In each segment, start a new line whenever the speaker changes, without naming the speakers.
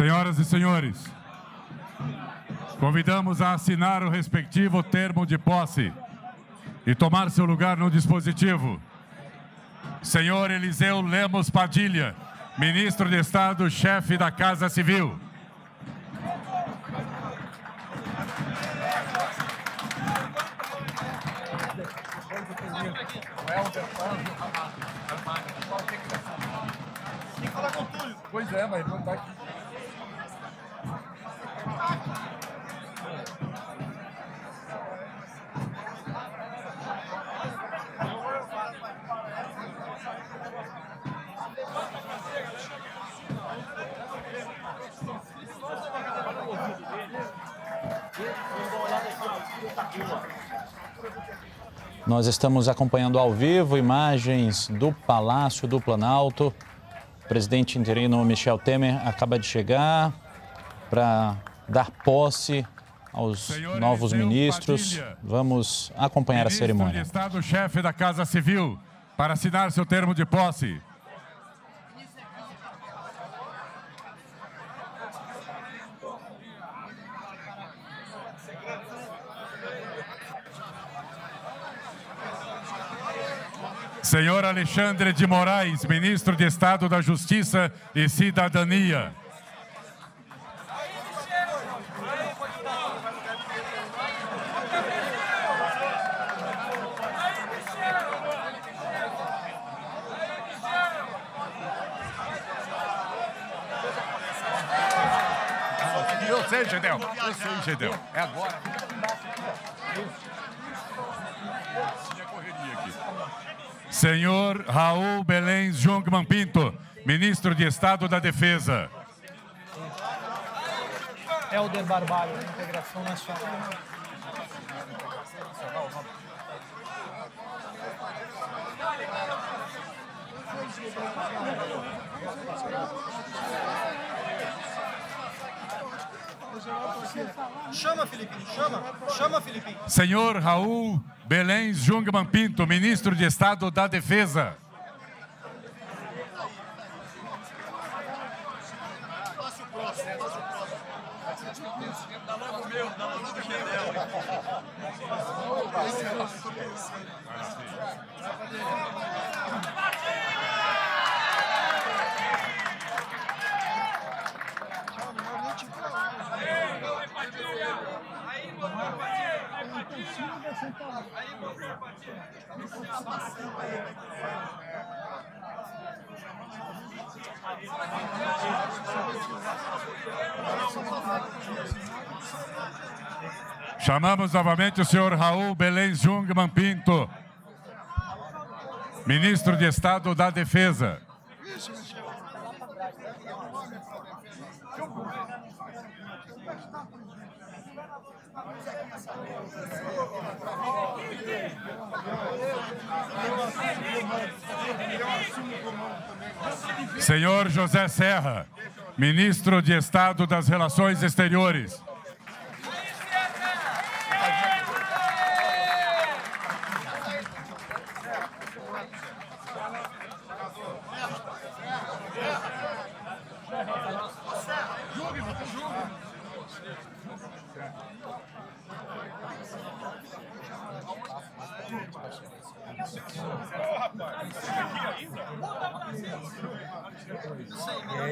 Senhoras e senhores, convidamos a assinar o respectivo termo de posse e tomar seu lugar no dispositivo. Senhor Eliseu Lemos Padilha, ministro de Estado, chefe da Casa Civil.
Pois é, mas não tá aqui.
Nós estamos acompanhando ao vivo imagens do Palácio do Planalto. O presidente interino Michel Temer acaba de chegar para dar posse aos
Senhor
novos ministros. Vamos acompanhar a cerimônia.
Estado, chefe da Casa Civil, para assinar seu termo de posse. Senhor Alexandre de Moraes, ministro de Estado da Justiça e Cidadania. Eu sei, Gedel. Eu sei, Gedel. É agora. Senhor Raul Belém Jungmann Pinto, ministro de Estado da Defesa.
Helder Barbalho, Integração Nacional. Chama, Filipinho, chama. Chama, Filipinho.
Senhor Raul Belém Jungmann Pinto, ministro de Estado da Defesa. Chamamos novamente o senhor Raul Belém Jungmann Pinto, ministro de Estado da Defesa. Senhor José Serra, ministro de Estado das Relações Exteriores.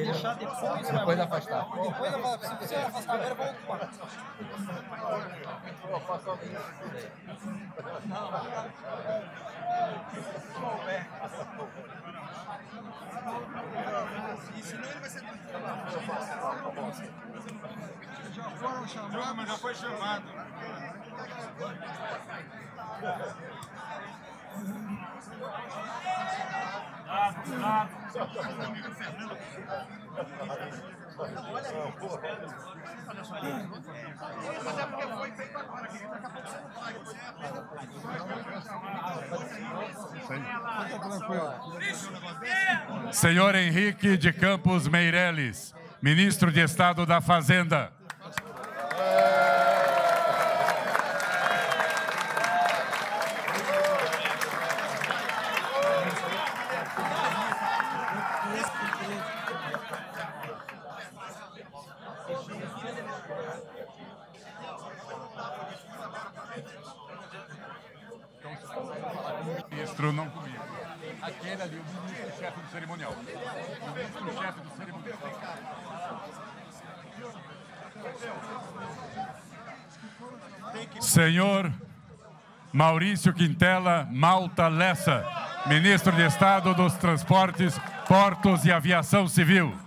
Deixar depois.
Depois afastar.
Depois eu falo, se você afastar agora, eu vou ocupar. Senão ele vai ser. Já foram chamados,
Senhor Henrique de Campos Meireles, ministro de Estado da Fazenda. Ministro, não comigo. Aquele ali, o ministro-chefe do cerimonial. O ministro-chefe do cerimonial. Senhor Maurício Quintela Malta Lessa, ministro de Estado dos Transportes, Portos e Aviação Civil.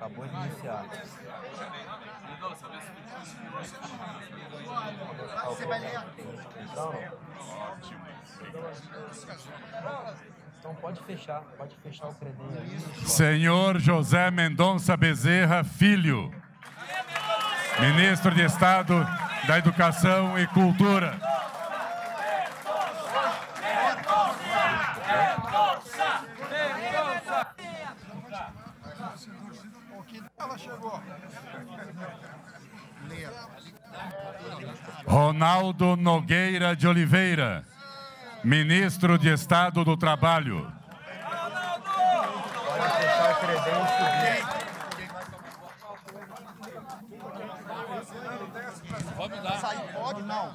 Acabou de iniciar. Então, pode fechar, pode fechar o credenho aí.
Senhor José Mendonça Bezerra Filho, ministro de Estado da Educação e Cultura.
Ela chegou.
Ronaldo Nogueira de Oliveira, ministro de Estado do Trabalho.
Pode fechar o credenho e subir.
Sair pode? Não.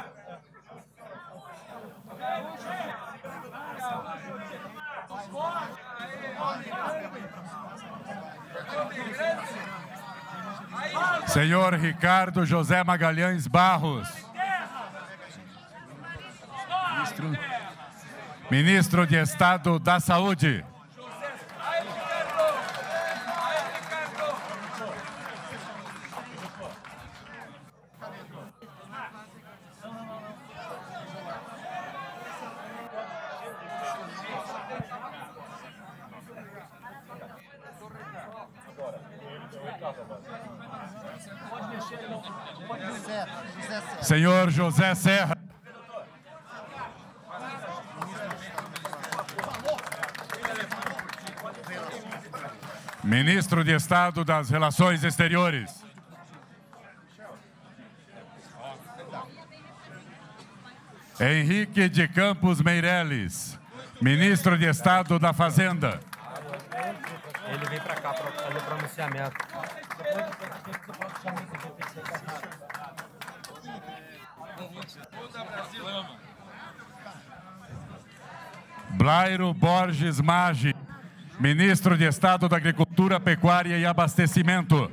Senhor Ricardo José Magalhães Barros. Ministro, de Estado da Saúde.
José, José Serra.
Senhor José Serra. Ministro de Estado das Relações Exteriores. Henrique de Campos Meireles, Ministro de Estado da Fazenda.
Ele vem pra cá pra fazer o pronunciamento.
Blairo Borges Maggi, Ministro de Estado da Agricultura, Pecuária e Abastecimento.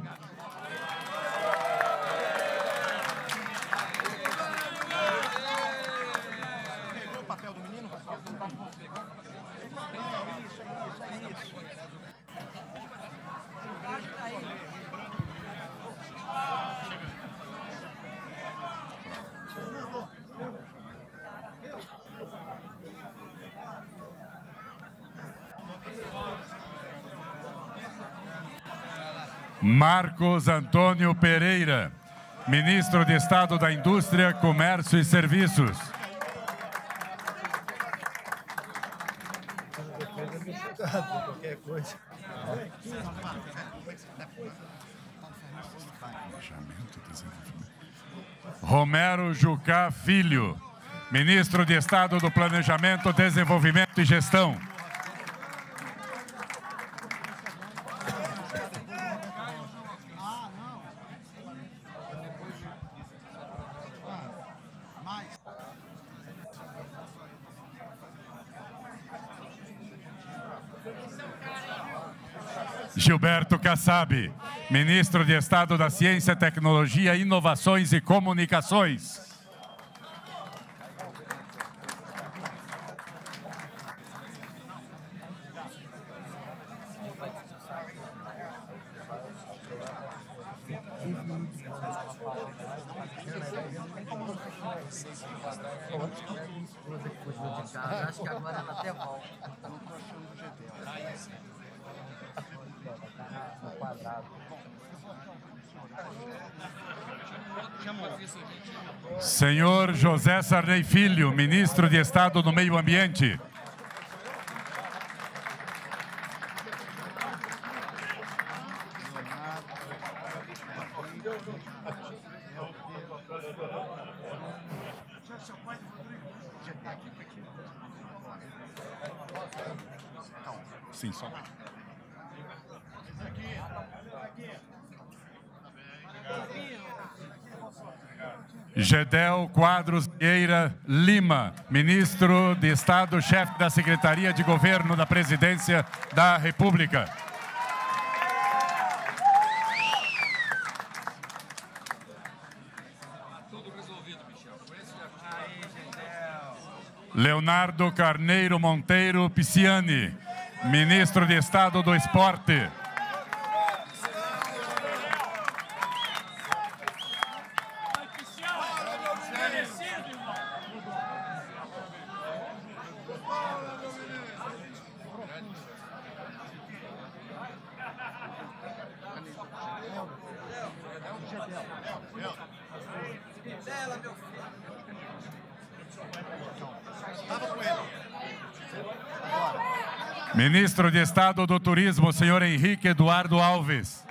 Marcos Antônio Pereira, Ministro de Estado da Indústria, Comércio e Serviços. Romero Jucá Filho, Ministro de Estado do Planejamento, Desenvolvimento e Gestão. Gilberto Kassab, ministro de Estado da Ciência, Tecnologia, Inovações e Comunicações.
Acho que agora ela até volta.
Senhor José Sarney Filho, ministro de Estado do Meio Ambiente. Gedel Quadros Vieira Lima, ministro de Estado, chefe da Secretaria de Governo da Presidência da República. Leonardo Carneiro Monteiro Pisciani, ministro de Estado do Esporte. Ministro de Estado do Turismo, senhor Henrique Eduardo Alves.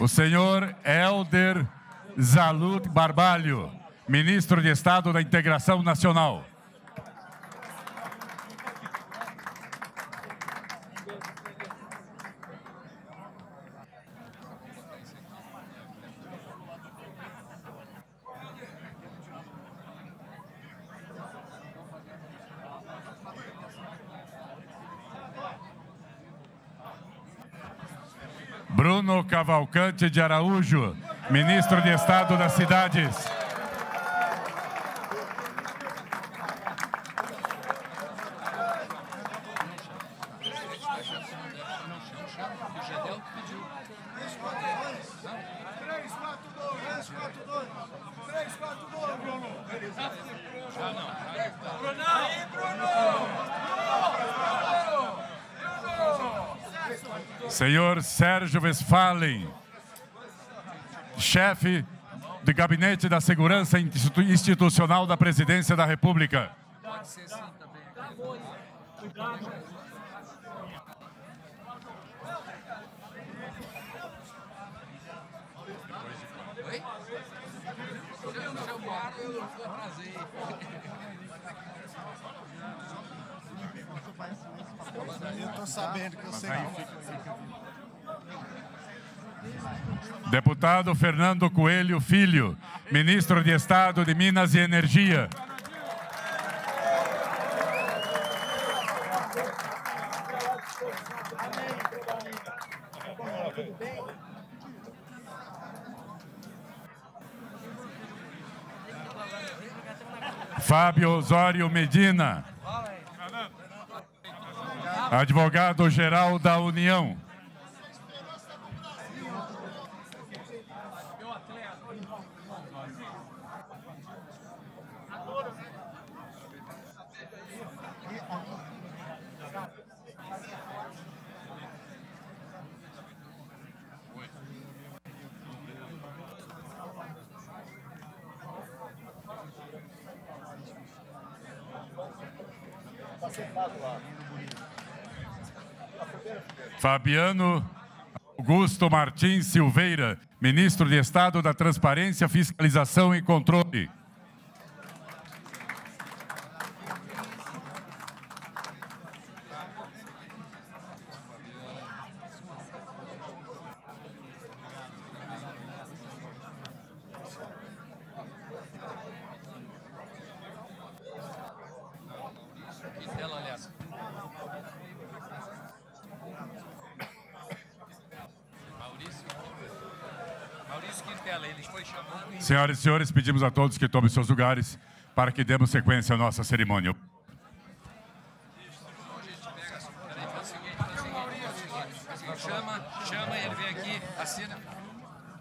O senhor Helder Zalut Barbalho, ministro de Estado da Integração Nacional. Bruno Cavalcante de Araújo, ministro de Estado das Cidades. Senhor Sérgio Westphalen, chefe de Gabinete da Segurança Institu- Institucional da Presidência da República.
Pode ser sim também. Não chamou, eu.
Eu tô sabendo que sei que
Deputado Fernando Coelho Filho, ministro de Estado de Minas e Energia. Fábio Osório Medina, advogado-geral da União. Fabiano Augusto Martins Silveira, ministro de Estado da Transparência, Fiscalização e Controle.
Que tela, aliás. Maurício. Maurício Quintela. tela, ele foi chamando e
Senhoras e senhores, pedimos a todos que tomem seus lugares para que demos sequência à nossa cerimônia.
Chama, chama, ele vem aqui, assina.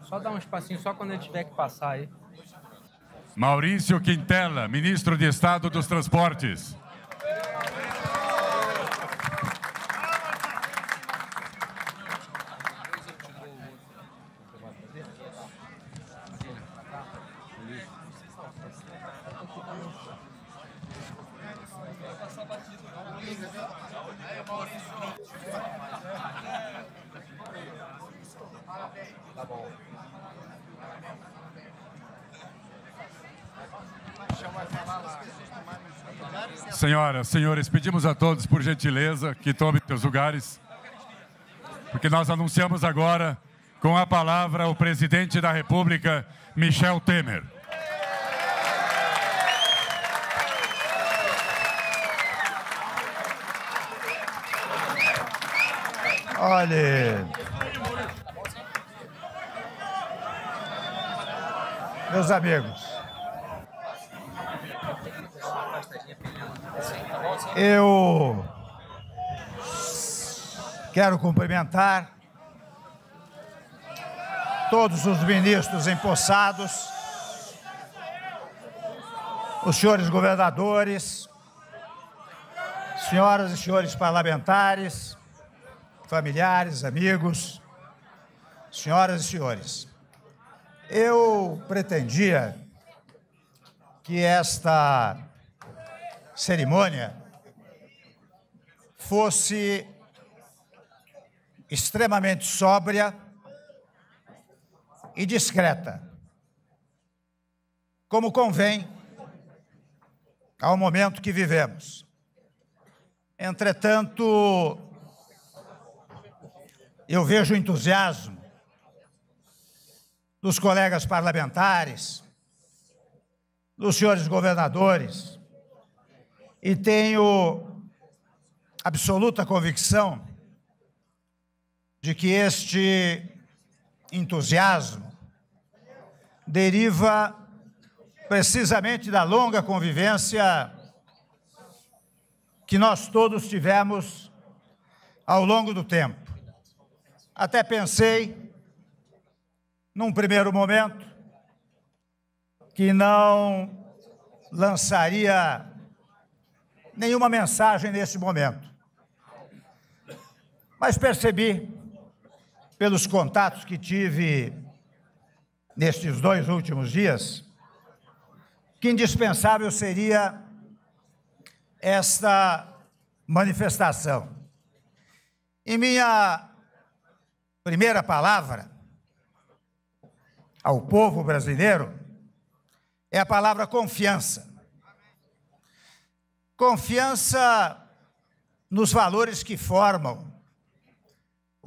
Só dá um espacinho, só quando ele tiver que passar aí.
Maurício Quintela, ministro de Estado dos Transportes. Senhoras, senhores, pedimos a todos, por gentileza, que tomem seus lugares, porque nós anunciamos agora, com a palavra, o presidente da República, Michel Temer.
Olhe. Meus amigos, eu quero cumprimentar todos os ministros empossados, os senhores governadores, senhoras e senhores parlamentares, familiares, amigos, senhoras e senhores. Eu pretendia que esta cerimônia fosse extremamente sóbria e discreta, como convém ao momento que vivemos. Entretanto, eu vejo o entusiasmo dos colegas parlamentares, dos senhores governadores, e tenho absoluta convicção de que este entusiasmo deriva precisamente da longa convivência que nós todos tivemos ao longo do tempo. Até pensei, num primeiro momento, que não lançaria nenhuma mensagem nesse momento. Mas percebi, pelos contatos que tive nestes dois últimos dias, que indispensável seria esta manifestação. E minha primeira palavra ao povo brasileiro é a palavra confiança. Confiança nos valores que formam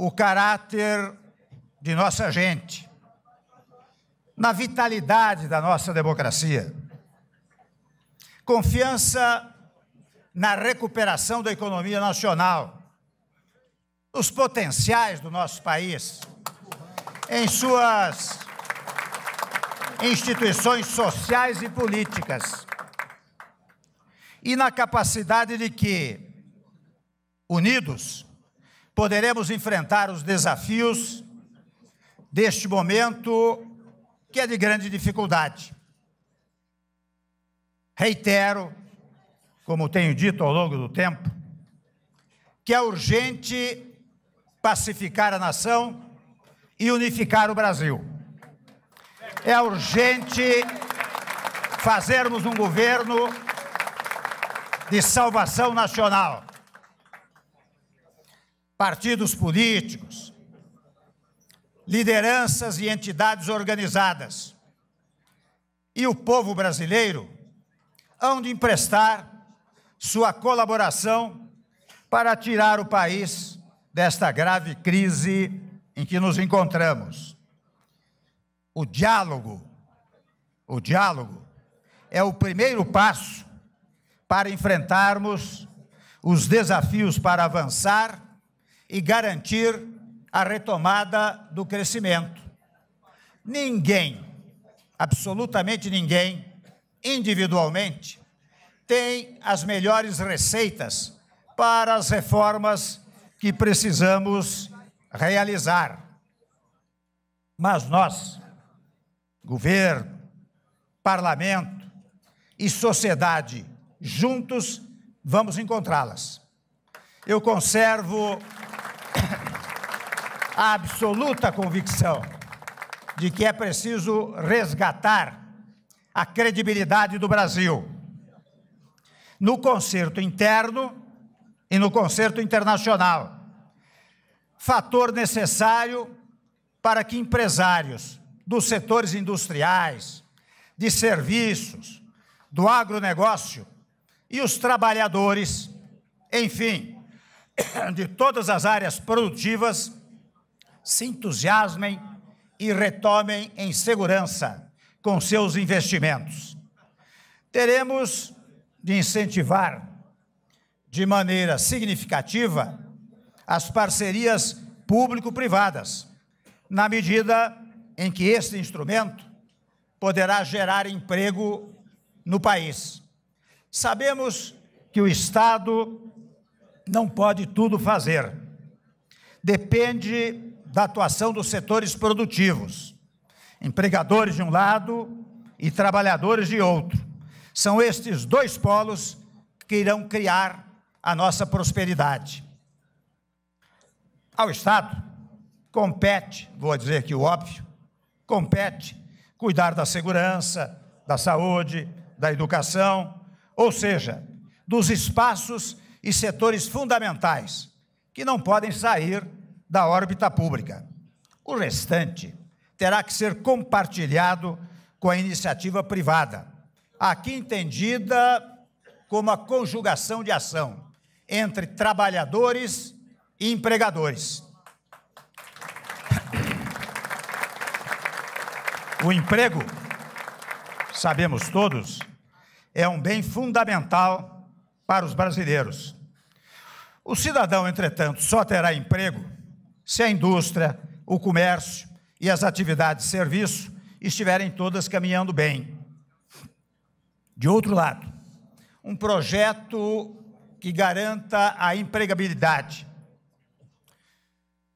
o caráter de nossa gente, na vitalidade da nossa democracia. Confiança na recuperação da economia nacional, nos potenciais do nosso país, em suas instituições sociais e políticas, e na capacidade de que, unidos, poderemos enfrentar os desafios deste momento que é de grande dificuldade. Reitero, como tenho dito ao longo do tempo, que é urgente pacificar a nação e unificar o Brasil. É urgente fazermos um governo de salvação nacional. Partidos políticos, lideranças e entidades organizadas e o povo brasileiro hão de emprestar sua colaboração para tirar o país desta grave crise em que nos encontramos. O diálogo, o diálogo é o primeiro passo para enfrentarmos os desafios para avançar e garantir a retomada do crescimento. ninguém, absolutamente ninguém, individualmente, tem as melhores receitas para as reformas que precisamos realizar. Mas nós, governo, parlamento e sociedade, juntos, vamos encontrá-las. Eu conservo a absoluta convicção de que é preciso resgatar a credibilidade do Brasil no concerto interno e no concerto internacional. Fator necessário para que empresários dos setores industriais, de serviços, do agronegócio e os trabalhadores, enfim, de todas as áreas produtivas, se entusiasmem e retomem em segurança com seus investimentos. Teremos de incentivar de maneira significativa as parcerias público-privadas, na medida em que este instrumento poderá gerar emprego no país. Sabemos que o Estado não pode tudo fazer. Depende da atuação dos setores produtivos, empregadores de um lado e trabalhadores de outro. São estes dois polos que irão criar a nossa prosperidade. Ao Estado compete, vou dizer aqui o óbvio, compete cuidar da segurança, da saúde, da educação, ou seja, dos espaços e setores fundamentais que não podem sair da órbita pública. O restante terá que ser compartilhado com a iniciativa privada, aqui entendida como a conjugação de ação entre trabalhadores e empregadores. O emprego, sabemos todos, é um bem fundamental para os brasileiros. O cidadão, entretanto, só terá emprego se a indústria, o comércio e as atividades de serviço estiverem todas caminhando bem. De outro lado, um projeto que garanta a empregabilidade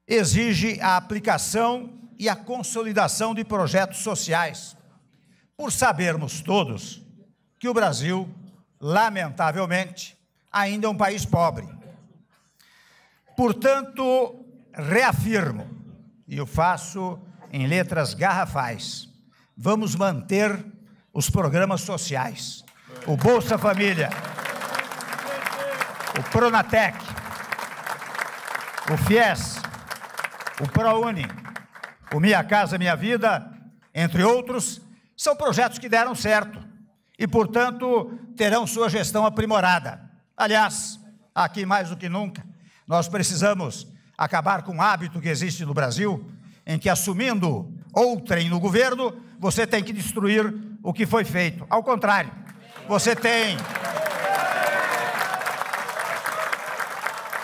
exige a aplicação e a consolidação de projetos sociais, por sabermos todos que o Brasil, lamentavelmente, ainda é um país pobre. Portanto, reafirmo, e o faço em letras garrafais, vamos manter os programas sociais, o Bolsa Família, o Pronatec, o FIES, o ProUni, o Minha Casa Minha Vida, entre outros, são projetos que deram certo e, portanto, terão sua gestão aprimorada. Aliás, aqui mais do que nunca, nós precisamos acabar com o hábito que existe no Brasil, em que, assumindo outrem no governo, você tem que destruir o que foi feito. Ao contrário, você tem.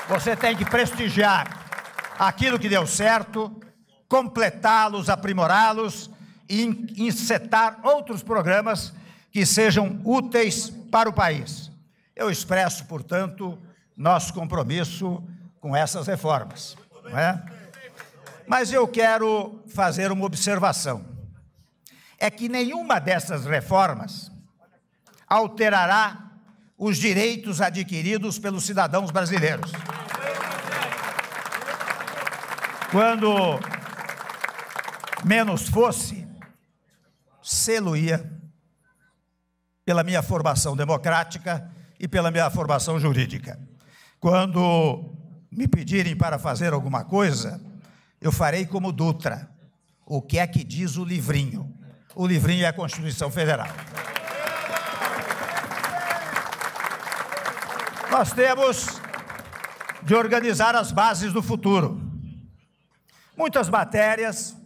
Você tem que prestigiar aquilo que deu certo completá-los, aprimorá-los e insetar outros programas que sejam úteis para o país. Eu expresso, portanto, nosso compromisso com essas reformas. É? Mas eu quero fazer uma observação. É que nenhuma dessas reformas alterará os direitos adquiridos pelos cidadãos brasileiros. Quando menos fosse, selo-ia pela minha formação democrática e pela minha formação jurídica. Quando me pedirem para fazer alguma coisa, eu farei como Dutra. O que é que diz o livrinho? O livrinho é a Constituição Federal. Nós temos de organizar as bases do futuro. Muitas matérias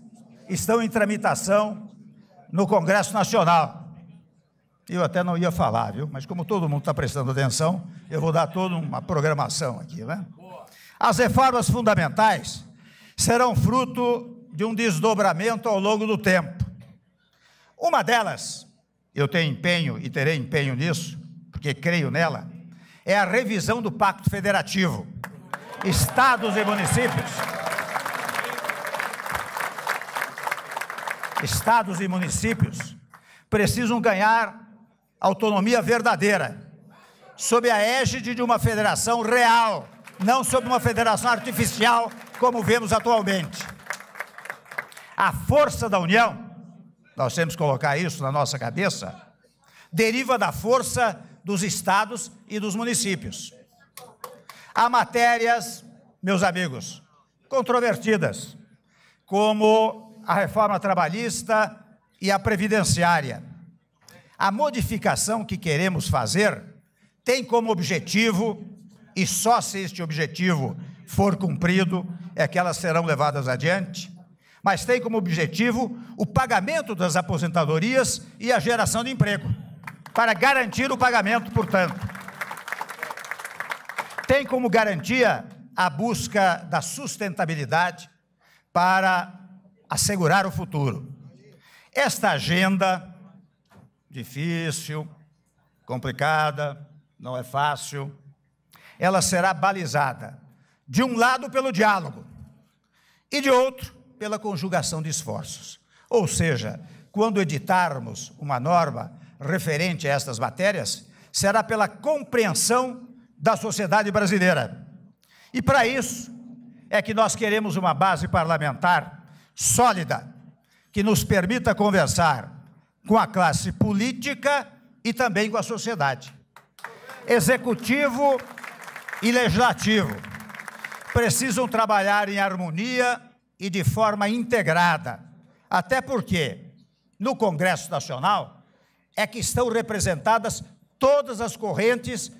estão em tramitação no Congresso Nacional. Eu até não ia falar, viu? Mas como todo mundo está prestando atenção, eu vou dar toda uma programação aqui, né? As reformas fundamentais serão fruto de um desdobramento ao longo do tempo. Uma delas, eu tenho empenho e terei empenho nisso, porque creio nela, é a revisão do Pacto Federativo. Estados e municípios. Estados e municípios precisam ganhar autonomia verdadeira, sob a égide de uma federação real, não sob uma federação artificial, como vemos atualmente. A força da União, nós temos que colocar isso na nossa cabeça, deriva da força dos estados e dos municípios. Há matérias, meus amigos, controvertidas, como a reforma trabalhista e a previdenciária. A modificação que queremos fazer tem como objetivo, e só se este objetivo for cumprido, é que elas serão levadas adiante, mas tem como objetivo o pagamento das aposentadorias e a geração de emprego, para garantir o pagamento, portanto. Tem como garantia a busca da sustentabilidade para assegurar o futuro. Esta agenda, difícil, complicada, não é fácil, ela será balizada, de um lado, pelo diálogo, e de outro, pela conjugação de esforços. Ou seja, quando editarmos uma norma referente a estas matérias, será pela compreensão da sociedade brasileira. E para isso é que nós queremos uma base parlamentar sólida, que nos permita conversar com a classe política e também com a sociedade. Executivo e legislativo precisam trabalhar em harmonia e de forma integrada. Até porque no Congresso Nacional é que estão representadas todas as correntes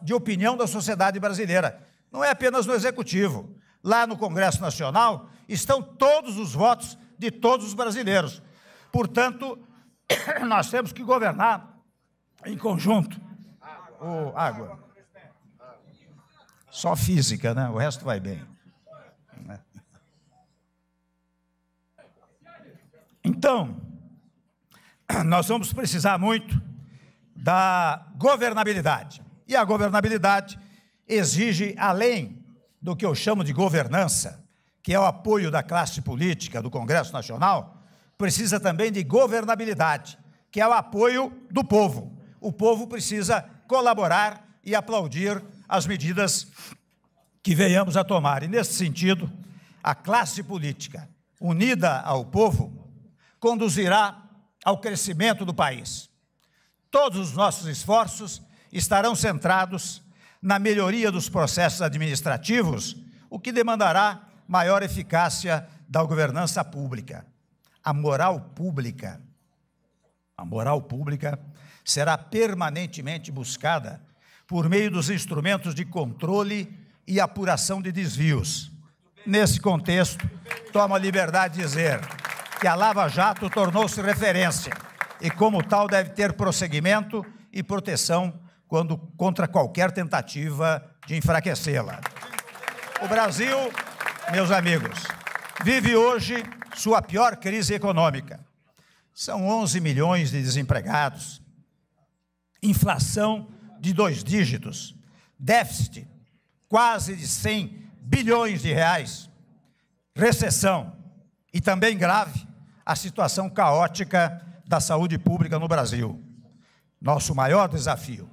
de opinião da sociedade brasileira. Não é apenas no Executivo. Lá no Congresso Nacional estão todos os votos de todos os brasileiros. Portanto, nós temos que governar em conjunto. Oh, água. Só física, né? O resto vai bem. Então, nós vamos precisar muito da governabilidade. E a governabilidade exige, além do que eu chamo de governança, que é o apoio da classe política do Congresso Nacional, precisa também de governabilidade, que é o apoio do povo. O povo precisa colaborar e aplaudir as medidas que venhamos a tomar. E, nesse sentido, a classe política, unida ao povo, conduzirá ao crescimento do país. Todos os nossos esforços estarão centrados na melhoria dos processos administrativos, o que demandará maior eficácia da governança pública. A moral pública, a moral pública será permanentemente buscada por meio dos instrumentos de controle e apuração de desvios. Nesse contexto, tomo a liberdade de dizer que a Lava Jato tornou-se referência e, como tal, deve ter prosseguimento e proteção quando, contra qualquer tentativa de enfraquecê-la. O Brasil, meus amigos, vive hoje sua pior crise econômica. São 11 milhões de desempregados, inflação de dois dígitos, déficit quase de 100 bilhões de reais, recessão e também grave a situação caótica da saúde pública no Brasil. Nosso maior desafio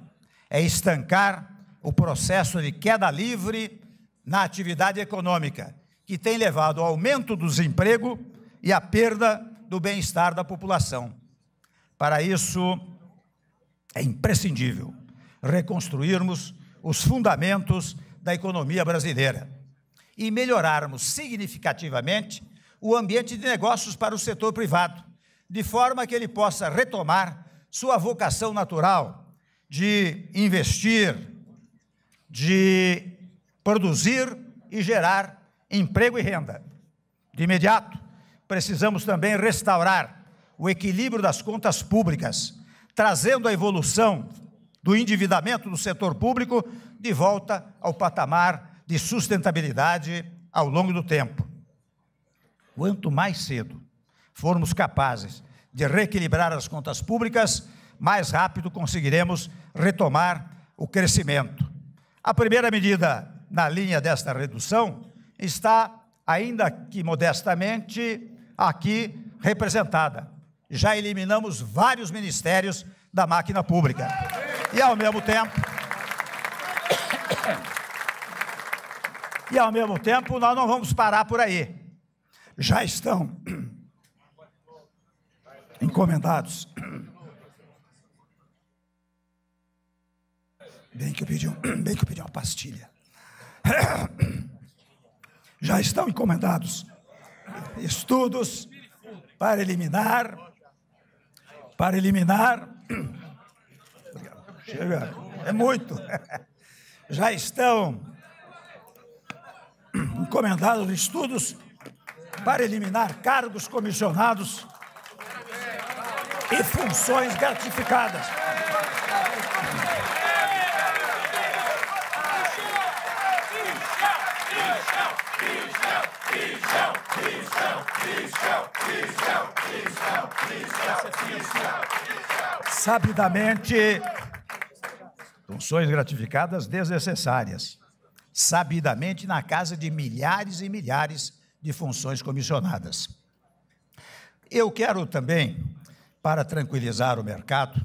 é estancar o processo de queda livre na atividade econômica, que tem levado ao aumento do desemprego e à perda do bem-estar da população. Para isso, é imprescindível reconstruirmos os fundamentos da economia brasileira e melhorarmos significativamente o ambiente de negócios para o setor privado, de forma que ele possa retomar sua vocação natural de investir, de produzir e gerar emprego e renda. De imediato, precisamos também restaurar o equilíbrio das contas públicas, trazendo a evolução do endividamento do setor público de volta ao patamar de sustentabilidade ao longo do tempo. quanto mais cedo formos capazes de reequilibrar as contas públicas, mais rápido conseguiremos retomar o crescimento. A primeira medida na linha desta redução está, ainda que modestamente, aqui representada. Já eliminamos vários ministérios da máquina pública. E ao mesmo tempo. E ao mesmo tempo, nós não vamos parar por aí. Já estão encomendados. Bem que eu pedi, um, bem que eu pedi uma pastilha. Já estão encomendados estudos para eliminar, para eliminar. Chega, é muito. Já estão encomendados estudos para eliminar cargos comissionados e funções gratificadas. Sabidamente, funções gratificadas desnecessárias. Sabidamente, na casa de milhares e milhares de funções comissionadas. Eu quero também, para tranquilizar o mercado,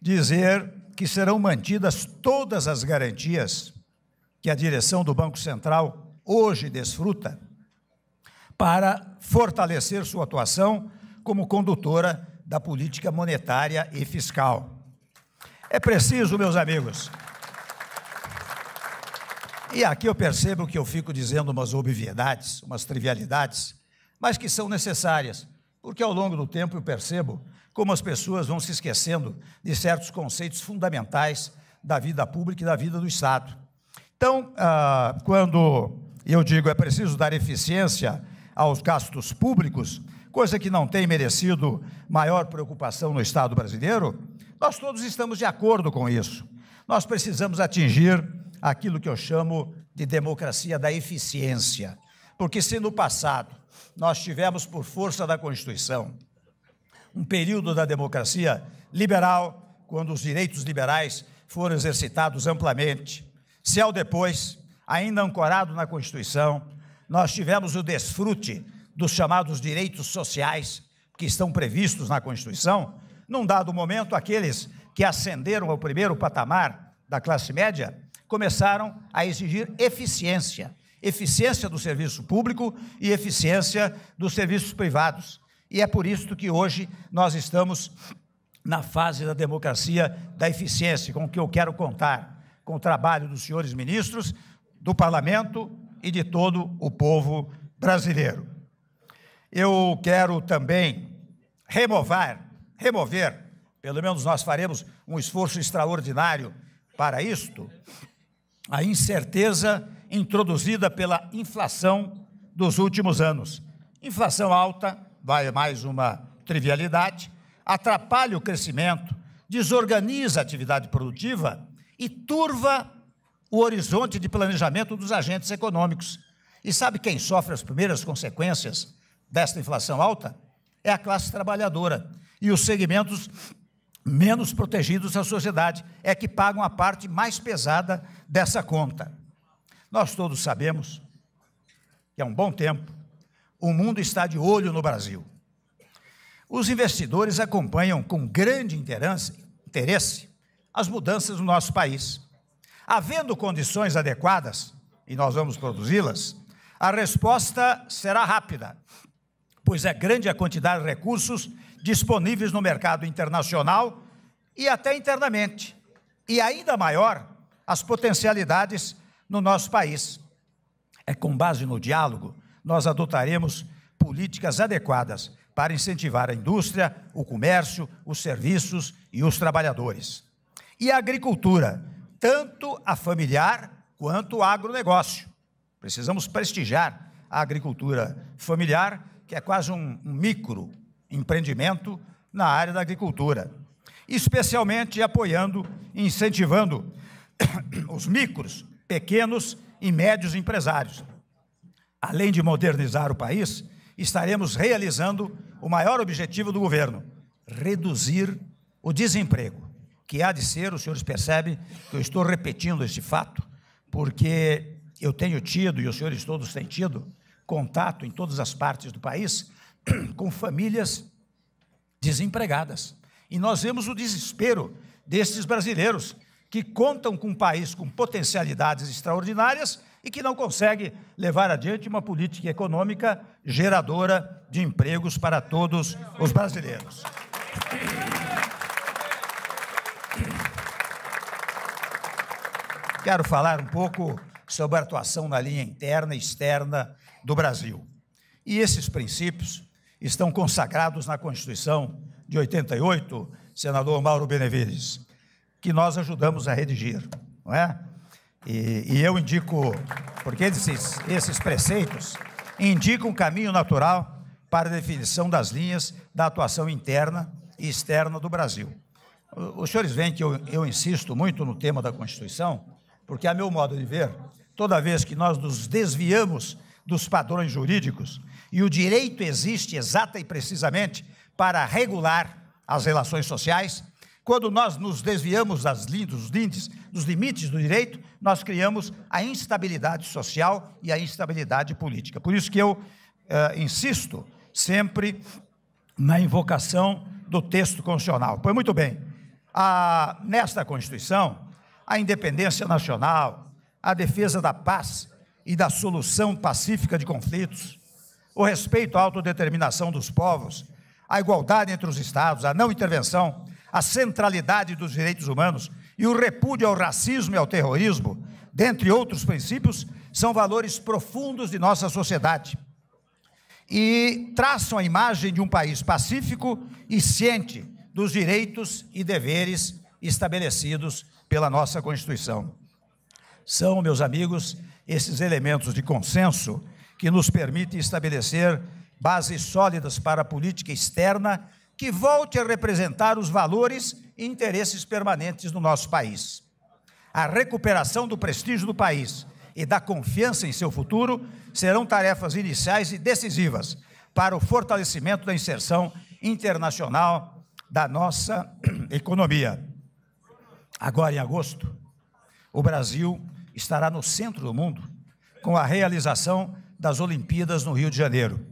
dizer que serão mantidas todas as garantias que a direção do Banco Central hoje desfruta para fortalecer sua atuação como condutora da política monetária e fiscal. É preciso, meus amigos, e aqui eu percebo que eu fico dizendo umas obviedades, umas trivialidades, mas que são necessárias, porque ao longo do tempo eu percebo como as pessoas vão se esquecendo de certos conceitos fundamentais da vida pública e da vida do Estado. Então, ah, quando eu digo é preciso dar eficiência aos gastos públicos, coisa que não tem merecido maior preocupação no Estado brasileiro, nós todos estamos de acordo com isso. Nós precisamos atingir aquilo que eu chamo de democracia da eficiência. Porque se no passado nós tivemos, por força da Constituição, um período da democracia liberal, quando os direitos liberais foram exercitados amplamente, se ao depois, ainda ancorado na Constituição, nós tivemos o desfrute dos chamados direitos sociais que estão previstos na Constituição, num dado momento, aqueles que ascenderam ao primeiro patamar da classe média começaram a exigir eficiência, eficiência do serviço público e eficiência dos serviços privados. E é por isso que hoje nós estamos na fase da democracia da eficiência, com o que eu quero contar, com o trabalho dos senhores ministros, do parlamento e de todo o povo brasileiro. Eu quero também remover, remover, pelo menos nós faremos um esforço extraordinário para isto, a incerteza introduzida pela inflação dos últimos anos. Inflação alta, vai mais uma trivialidade, atrapalha o crescimento, desorganiza a atividade produtiva e turva o horizonte de planejamento dos agentes econômicos. E sabe quem sofre as primeiras consequências desta inflação alta? É a classe trabalhadora e os segmentos menos protegidos da sociedade é que pagam a parte mais pesada dessa conta. Nós todos sabemos que há um bom tempo o mundo está de olho no Brasil. Os investidores acompanham com grande interesse as mudanças no nosso país. Havendo condições adequadas, e nós vamos produzi-las, a resposta será rápida, pois é grande a quantidade de recursos disponíveis no mercado internacional e até internamente, e ainda maior as potencialidades no nosso país. É com base no diálogo nós adotaremos políticas adequadas para incentivar a indústria, o comércio, os serviços e os trabalhadores. E a agricultura, tanto a familiar quanto o agronegócio. Precisamos prestigiar a agricultura familiar, que é quase um, micro empreendimento na área da agricultura, especialmente apoiando e incentivando os micros, pequenos e médios empresários. Além de modernizar o país, estaremos realizando o maior objetivo do governo: reduzir o desemprego, que há de ser, os senhores percebem que eu estou repetindo este fato, porque eu tenho tido, e os senhores todos têm tido, contato em todas as partes do país com famílias desempregadas. E nós vemos o desespero desses brasileiros que contam com um país com potencialidades extraordinárias e que não consegue levar adiante uma política econômica geradora de empregos para todos os brasileiros. Quero falar um pouco sobre a atuação na linha interna e externa do Brasil. E esses princípios estão consagrados na Constituição de 88, senador Mauro Benevides, que nós ajudamos a redigir, não é? E, e eu indico, porque esses, esses preceitos indicam um caminho natural para a definição das linhas da atuação interna e externa do Brasil. Os senhores veem que eu, eu insisto muito no tema da Constituição, porque, a meu modo de ver, toda vez que nós nos desviamos dos padrões jurídicos, e o direito existe exata e precisamente para regular as relações sociais, quando nós nos desviamos das dos lindes, dos limites do direito, nós criamos a instabilidade social e a instabilidade política. Por isso que eu eh, insisto sempre na invocação do texto constitucional. Pois muito bem, a, nesta Constituição, a independência nacional, a defesa da paz e da solução pacífica de conflitos, o respeito à autodeterminação dos povos, a igualdade entre os Estados, a não intervenção, a centralidade dos direitos humanos e o repúdio ao racismo e ao terrorismo, dentre outros princípios, são valores profundos de nossa sociedade e traçam a imagem de um país pacífico e ciente dos direitos e deveres estabelecidos pela nossa Constituição. São, meus amigos, esses elementos de consenso que nos permitem estabelecer bases sólidas para a política externa que volte a representar os valores e interesses permanentes do nosso país. A recuperação do prestígio do país e da confiança em seu futuro serão tarefas iniciais e decisivas para o fortalecimento da inserção internacional da nossa economia. Agora, em agosto, o Brasil estará no centro do mundo com a realização das Olimpíadas no Rio de Janeiro.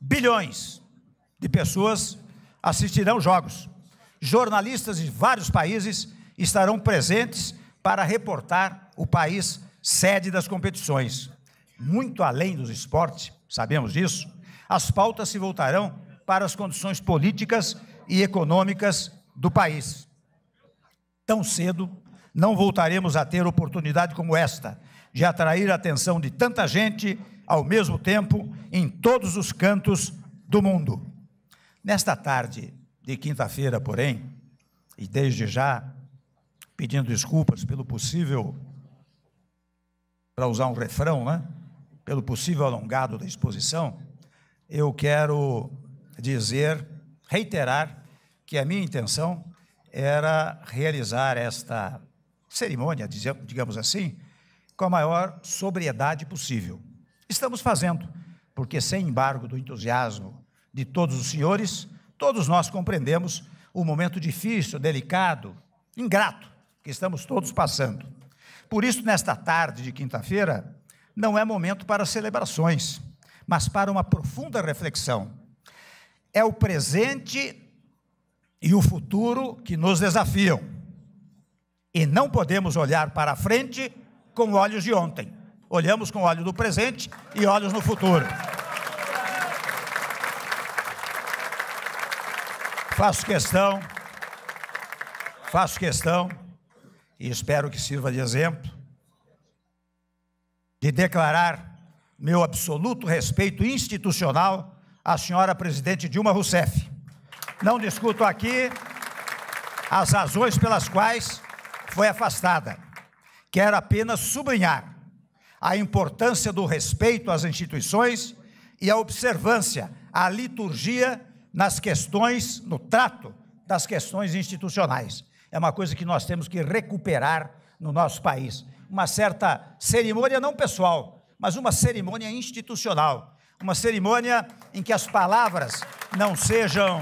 Bilhões de pessoas assistirão jogos. Jornalistas de vários países estarão presentes para reportar o país sede das competições. Muito além dos esportes, sabemos disso, as pautas se voltarão para as condições políticas e econômicas do país. Tão cedo, não voltaremos a ter oportunidade como esta, de atrair a atenção de tanta gente ao mesmo tempo em todos os cantos do mundo. Nesta tarde de quinta-feira, porém, e desde já pedindo desculpas pelo possível, para usar um refrão, né? Pelo possível alongado da exposição, eu quero dizer, reiterar, que a minha intenção era realizar esta cerimônia, digamos assim, com a maior sobriedade possível. Estamos fazendo, porque sem embargo do entusiasmo de todos os senhores, todos nós compreendemos o momento difícil, delicado, ingrato que estamos todos passando. Por isso, nesta tarde de quinta-feira, não é momento para celebrações, mas para uma profunda reflexão. É o presente e o futuro que nos desafiam. E não podemos olhar para a frente com olhos de ontem. Olhamos com olhos do presente e olhos no futuro. Faço questão, faço questão, e espero que sirva de exemplo, de declarar meu absoluto respeito institucional à senhora presidente Dilma Rousseff. Não discuto aqui as razões pelas quais foi afastada. Quero apenas sublinhar a importância do respeito às instituições e a observância à liturgia nas questões, no trato das questões institucionais. É uma coisa que nós temos que recuperar no nosso país. Uma certa cerimônia, não pessoal, mas uma cerimônia institucional, uma cerimônia em que as palavras não sejam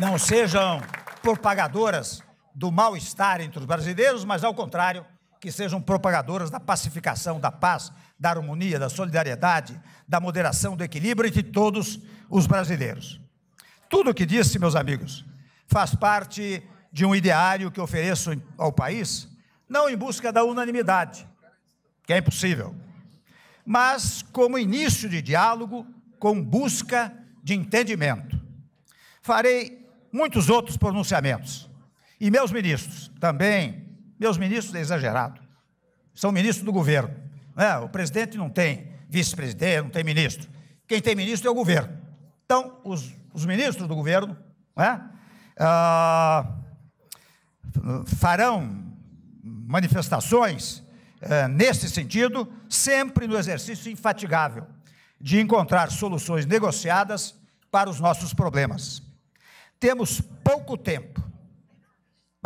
não sejam propagadoras do mal-estar entre os brasileiros, mas ao contrário, que sejam propagadoras da pacificação, da paz, da harmonia, da solidariedade, da moderação, do equilíbrio entre todos os brasileiros. Tudo o que disse, meus amigos, faz parte de um ideário que ofereço ao país, não em busca da unanimidade, que é impossível, mas como início de diálogo com busca de entendimento. Farei muitos outros pronunciamentos. E meus ministros, também, meus ministros é exagerado, são ministros do governo. Né? O presidente não tem vice-presidente, não tem ministro. Quem tem ministro é o governo. Então, os, os ministros do governo né? ah, farão manifestações eh, nesse sentido, sempre no exercício infatigável de encontrar soluções negociadas para os nossos problemas. Temos pouco tempo,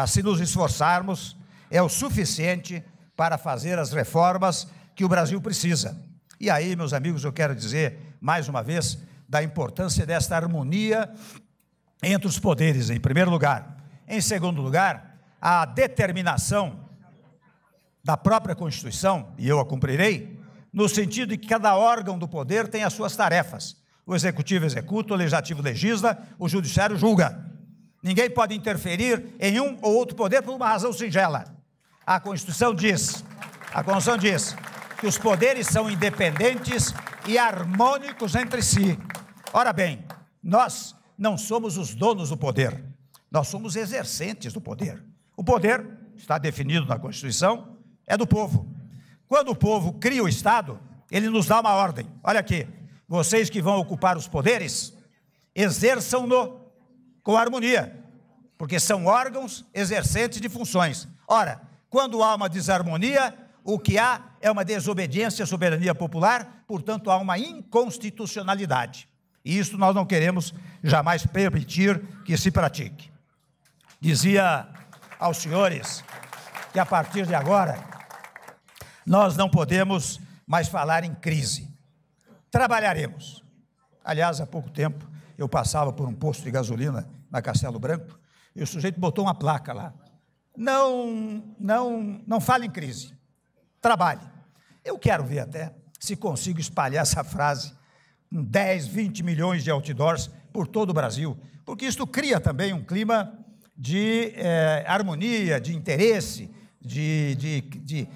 mas se nos esforçarmos, é o suficiente para fazer as reformas que o Brasil precisa. E aí, meus amigos, eu quero dizer, mais uma vez, da importância desta harmonia entre os poderes, em primeiro lugar. Em segundo lugar, a determinação da própria Constituição, e eu a cumprirei, no sentido de que cada órgão do poder tem as suas tarefas. O executivo executa, o legislativo legisla, o judiciário julga. Ninguém pode interferir em um ou outro poder por uma razão singela. A Constituição diz, a Constituição diz que os poderes são independentes e harmônicos entre si. Ora bem, nós não somos os donos do poder, nós somos exercentes do poder. O poder está definido na Constituição, é do povo. Quando o povo cria o Estado, ele nos dá uma ordem. Olha aqui, vocês que vão ocupar os poderes, exerçam-no com harmonia, porque são órgãos exercentes de funções. Ora, quando há uma desarmonia, o que há é uma desobediência à soberania popular, portanto, há uma inconstitucionalidade. E isso nós não queremos jamais permitir que se pratique. Dizia aos senhores que a partir de agora nós não podemos mais falar em crise trabalharemos. Aliás, há pouco tempo eu passava por um posto de gasolina na Castelo Branco e o sujeito botou uma placa lá. Não, não, não fale em crise. Trabalhe. Eu quero ver até se consigo espalhar essa frase com 10, 20 milhões de outdoors por todo o Brasil, porque isso cria também um clima de é, harmonia, de interesse, de, de, de,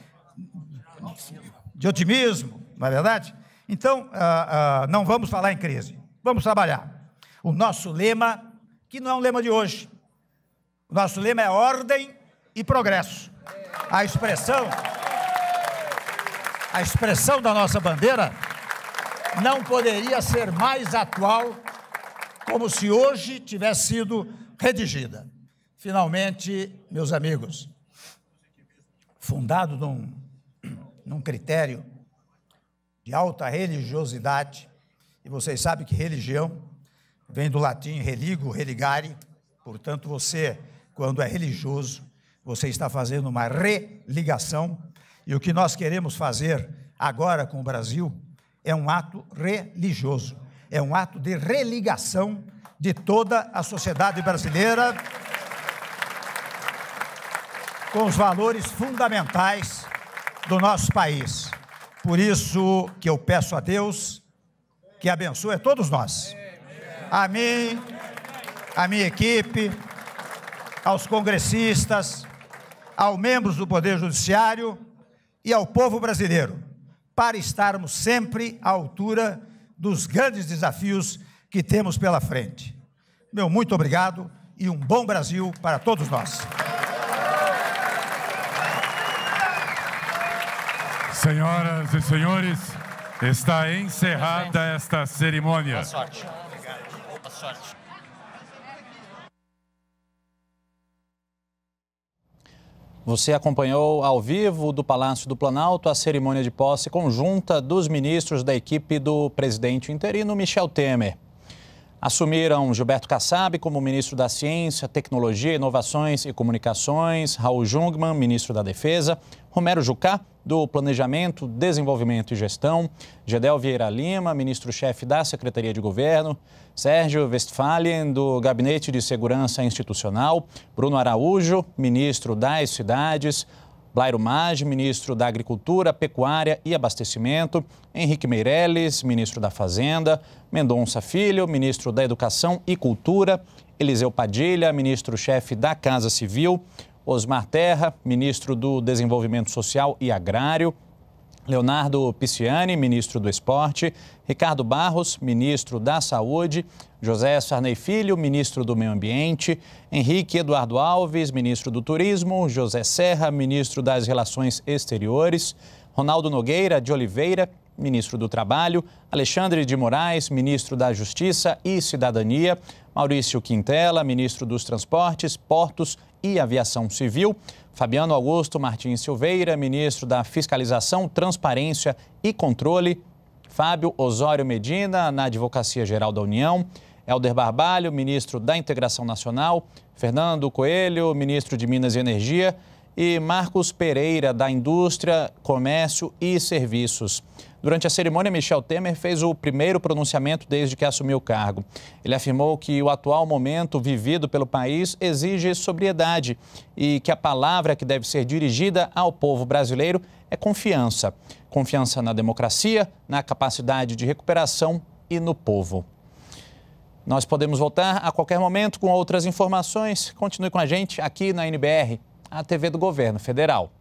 de otimismo, não é verdade? Então, ah, ah, não vamos falar em crise, vamos trabalhar. O nosso lema, que não é um lema de hoje, o nosso lema é ordem e progresso. A expressão, a expressão da nossa bandeira não poderia ser mais atual, como se hoje tivesse sido redigida. Finalmente, meus amigos, fundado num, num critério de alta religiosidade, e vocês sabem que religião vem do latim religo, religare, portanto, você, quando é religioso, você está fazendo uma religação, e o que nós queremos fazer agora com o Brasil é um ato religioso, é um ato de religação de toda a sociedade brasileira com os valores fundamentais do nosso país. Por isso que eu peço a Deus que abençoe a todos nós. A mim, a minha equipe, aos congressistas, aos membros do Poder Judiciário e ao povo brasileiro, para estarmos sempre à altura dos grandes desafios que temos pela frente. Meu muito obrigado e um bom Brasil para todos nós.
Senhoras e senhores, está encerrada esta cerimônia.
Sorte.
Você acompanhou ao vivo do Palácio do Planalto a cerimônia de posse conjunta dos ministros da equipe do presidente interino Michel Temer. Assumiram Gilberto Kassab como ministro da Ciência, Tecnologia, Inovações e Comunicações, Raul Jungmann, ministro da Defesa, Romero Jucá, do Planejamento, Desenvolvimento e Gestão, Gedel Vieira Lima, ministro-chefe da Secretaria de Governo, Sérgio Westphalen, do Gabinete de Segurança Institucional, Bruno Araújo, ministro das Cidades, Blairo Maggi, ministro da Agricultura, Pecuária e Abastecimento, Henrique Meirelles, ministro da Fazenda, Mendonça Filho, ministro da Educação e Cultura, Eliseu Padilha, ministro-chefe da Casa Civil, Osmar Terra, ministro do Desenvolvimento Social e Agrário, Leonardo Pisciani, ministro do Esporte, Ricardo Barros, ministro da Saúde, José Sarney Filho, ministro do Meio Ambiente, Henrique Eduardo Alves, ministro do Turismo, José Serra, ministro das Relações Exteriores, Ronaldo Nogueira de Oliveira, ministro do Trabalho, Alexandre de Moraes, ministro da Justiça e Cidadania, Maurício Quintela, ministro dos Transportes, Portos e Aviação Civil, Fabiano Augusto Martins Silveira, ministro da Fiscalização, Transparência e Controle, Fábio Osório Medina, na Advocacia Geral da União, Helder Barbalho, ministro da Integração Nacional, Fernando Coelho, ministro de Minas e Energia, e Marcos Pereira, da Indústria, Comércio e Serviços. Durante a cerimônia, Michel Temer fez o primeiro pronunciamento desde que assumiu o cargo. Ele afirmou que o atual momento vivido pelo país exige sobriedade e que a palavra que deve ser dirigida ao povo brasileiro é confiança. Confiança na democracia, na capacidade de recuperação e no povo. Nós podemos voltar a qualquer momento com outras informações. Continue com a gente aqui na NBR, a TV do Governo Federal.